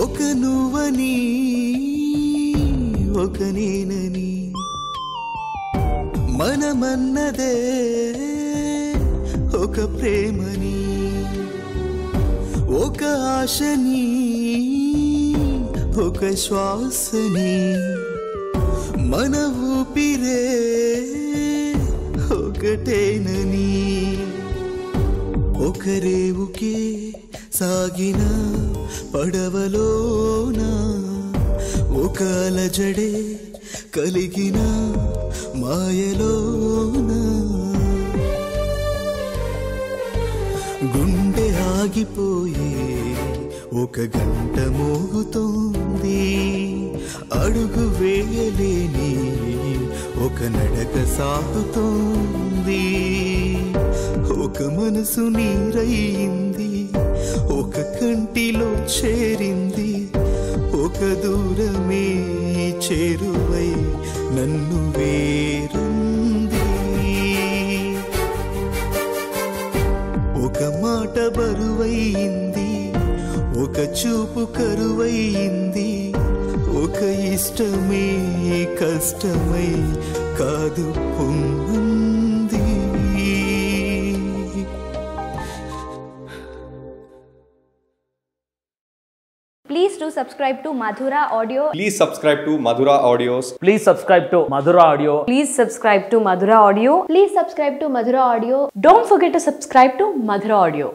ఒక నువ్వని ఒక నేనని మనమన్నదే ఒక ప్రేమని ఒక ఆశని ఒక శ్వాసని మన ఊపిరే ఒకటేనని. ఒకరేవుకే సాగిన పడవలోన ఒక జడే కలిగిన మాయలోన. గుండె ఆగిపోయే ఒక గంట మోగుతోంది. అడుగు వేయలేని ఒక నడక సాగుతోంది. మనసు నీరయింది ఒక కంటిలో చేరింది ఒక దూరమే చేరువై నన్ను వేరుంది. ఒక మాట బరువైంది ఒక చూపు కరువయింది ఒక ఇష్టమే కష్టమై కాదు పొంగుంది Please do subscribe to Madhura Audio. Please subscribe to Madhura Audios. Please subscribe to Madhura Audio. Please subscribe to Madhura Audio. Please subscribe to Madhura Audio. Don't forget to subscribe to Madhura Audio.